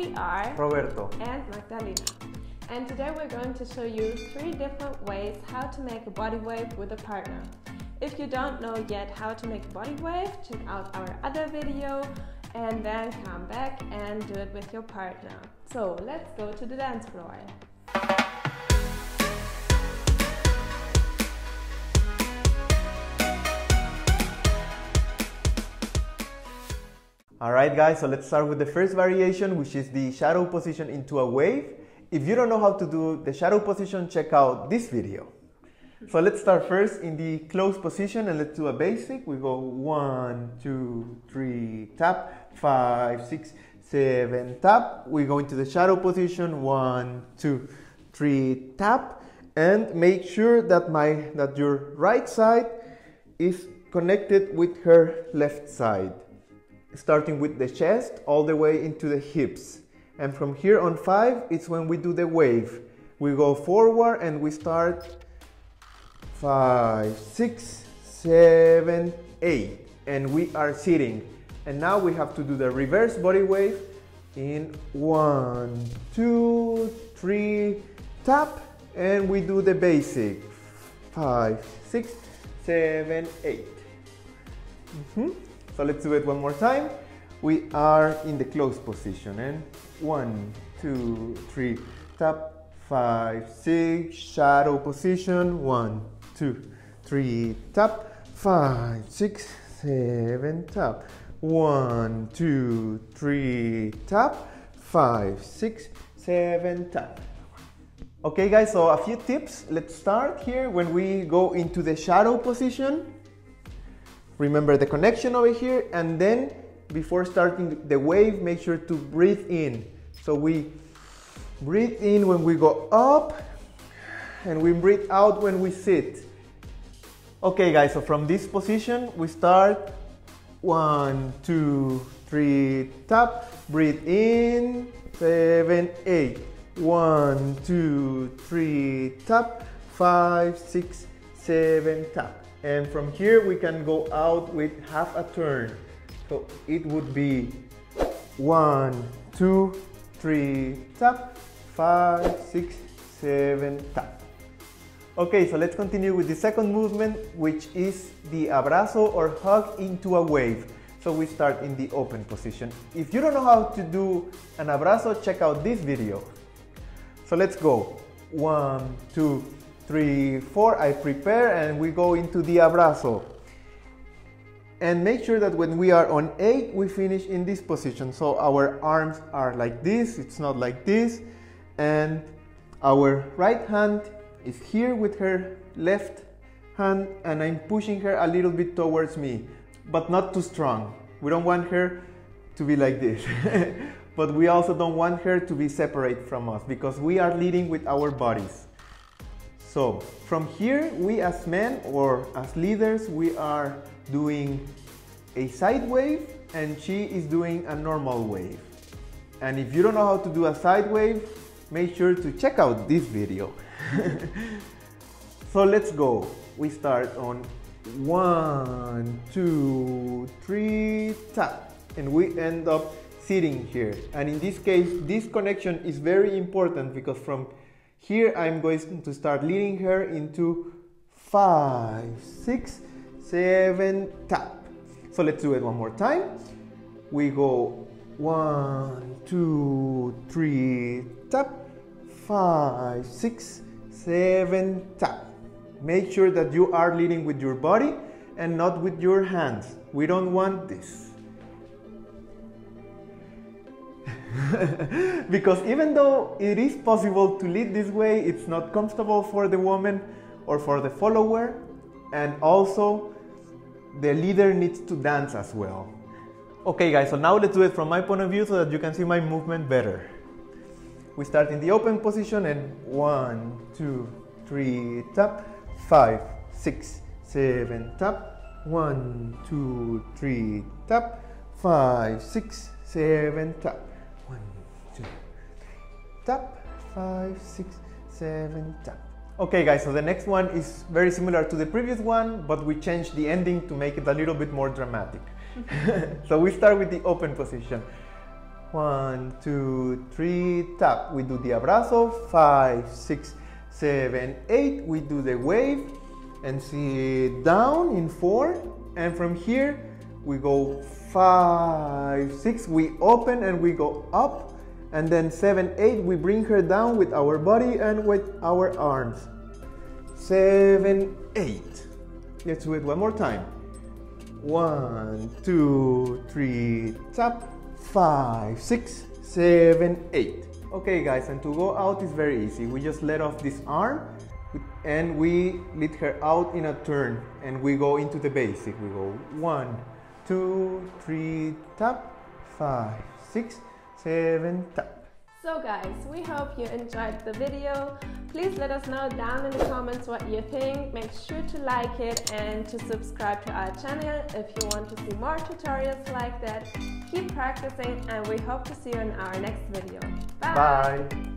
We are Roberto. and Magdalena. And today we're going to show you three different ways how to make a body wave with a partner. If you don't know yet how to make a body wave, check out our other video and then come back and do it with your partner. So let's go to the dance floor. Alright guys, so let's start with the first variation which is the shadow position into a wave. If you don't know how to do the shadow position, check out this video. So let's start first in the closed position and let's do a basic. We go one, two, three, tap, five, six, seven, tap. We go into the shadow position, one, two, three, tap. And make sure that my that your right side is connected with her left side. Starting with the chest all the way into the hips. And from here on five, it's when we do the wave. We go forward and we start five, six, seven, eight. And we are sitting. And now we have to do the reverse body wave in one, two, three, tap. And we do the basic. Five, six, seven, eight. Mhm. So let's do it one more time. We are in the closed position and one, two, three, tap, five, six, shadow position, one, two, three, tap, five, six, seven, tap, one, two, three, tap, five, six, seven, tap. Okay guys, so a few tips. Let's start here when we go into the shadow position. Remember the connection over here and then before starting the wave, make sure to breathe in. So we breathe in when we go up and we breathe out when we sit. Okay guys, so from this position, we start one, two, three, tap, breathe in, seven, eight. One, two, three, tap, five, six, seven, tap. And from here we can go out with half a turn. So it would be one, two, three, tap, five, six, seven, tap. Okay, so let's continue with the second movement, which is the abrazo or hug into a wave. So we start in the open position. If you don't know how to do an abrazo, check out this video. So let's go. One, two, three, four. I prepare and we go into the abrazo. And make sure that when we are on eight, we finish in this position. So our arms are like this, it's not like this. And our right hand is here with her left hand and I'm pushing her a little bit towards me, but not too strong. We don't want her to be like this. but we also don't want her to be separate from us because we are leading with our bodies. So from here, we as men or as leaders, we are doing a side wave and she is doing a normal wave. And if you don't know how to do a side wave, make sure to check out this video. so let's go. We start on one, two, three, tap. And we end up sitting here. And in this case, this connection is very important because from here I'm going to start leading her into five, six, seven, tap. So let's do it one more time. We go one, two, three, tap, five, six, seven, tap. Make sure that you are leading with your body and not with your hands. We don't want this. because even though it is possible to lead this way, it's not comfortable for the woman or for the follower, and also the leader needs to dance as well. Okay guys, so now let's do it from my point of view so that you can see my movement better. We start in the open position and one, two, three, tap, five, six, seven, tap, one, two, three, tap, five, six, seven, tap, two, tap, five, six, seven, tap. Okay guys, so the next one is very similar to the previous one, but we changed the ending to make it a little bit more dramatic. so we start with the open position. One, two, three, tap. We do the abrazo. Five, six, seven, eight. We do the wave and sit down in four. And from here, we go five, six. We open and we go up. And then seven, eight. We bring her down with our body and with our arms. Seven, eight. Let's do it one more time. One, two, three, tap. Five, six, seven, eight. Okay, guys, and to go out is very easy. We just let off this arm and we lead her out in a turn and we go into the basic. We go one, two, three, tap, five, six, seven, tap. So guys, we hope you enjoyed the video. Please let us know down in the comments what you think. Make sure to like it and to subscribe to our channel if you want to see more tutorials like that. Keep practicing and we hope to see you in our next video. Bye! Bye.